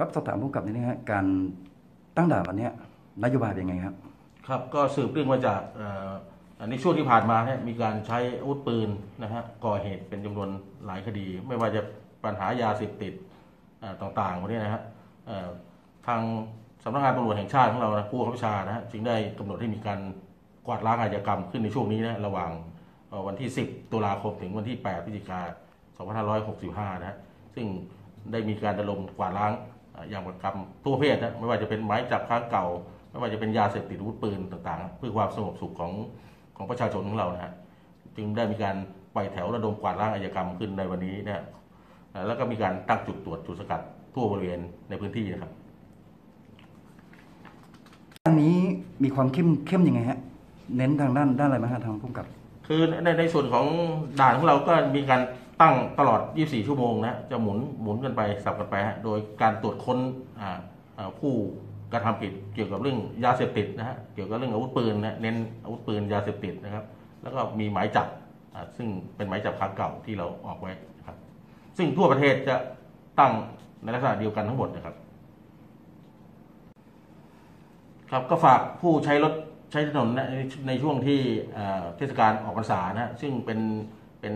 ครับสอบถามผู้กับนิดนึงฮะการตั้งด่านวันนี้นโยบายเป็นยังไงครับ ครับก็สืบเรื่องมาจากในช่วงที่ผ่านมาเนี่ยมีการใช้อาวุธปืนนะฮะก่อเหตุเป็นจำนวนหลายคดี ไม่ว่าจะปัญหายาเสพติดต่างๆพวกนี้นะฮะทางสำนักงานตำรวจแห่งชาติของเรานะผู้บังคับชานะฮะจึงได้กำหนดให้มีการกวาดล้างอาชญากรรมขึ้นในช่วงนี้นะระหว่างวันที่ 10 ตุลาคมถึงวันที่ 8 พฤศจิกายน2565 นะฮะซึ่งได้มีการระดมกวาดล้าง อ่อยางกรรมทั่วประเภทนะไม่ว่าจะเป็นหมายจับครั้งเก่า ไม่ว่าจะเป็นยาเสพติดอาวุธปืนต่างๆ เพื่อความสงบสุขของของประชาชนของเรานะฮะจึงได้มีการปล่อยแถวระดมกวาดล้างอาชญากรรมขึ้นในวันนี้เนะเอ่อแล้วก็มีการตั้งจุดตรวจจุดสกัดทั่วบริเวณในพื้นที่นะครับอันนี้มีความเข้มเข้มยังไงฮะเน้นทางด้านด้านอะไรบ้างฮะทางผู้กำกับ คือในในส่วนของด่านของเราก็มีการ ตั้งตลอด 24 ชั่วโมงนะจะหมุนหมุนกันไปสับกันไปฮะโดยการตรวจค้นผู้กระทำผิดเกี่ยวกับเรื่องยาเสพติดนะฮะเกี่ยวกับเรื่องอาวุธปืนนะเน้นอาวุธปืนยาเสพติดนะครับ แล้วก็มีหมายจับซึ่งเป็นหมายจับครั้งเก่าที่เราออกไว้นะครับ ซึ่งทั่วประเทศจะตั้งในลักษณะเดียวกันทั้งหมดนะครับ ครับก็ฝากผู้ใช้รถใช้ถนนในในช่วงที่เอ่อเทศกาลออกพรรษานะฮะซึ่งเป็นเป็น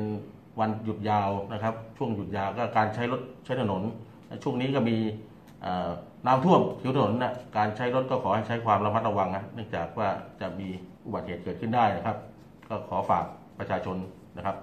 วันหยุดยาวนะครับ ช่วงหยุดยาวก็การใช้รถใช้ถนน ช่วงนี้ก็มีน้ำท่วมผิวถนนนะการใช้รถก็ขอให้ใช้ความระมัดระวังนะเนื่องจากว่าจะมีอุบัติเหตุเกิดขึ้นได้นะครับ ก็ขอฝากประชาชนนะครับ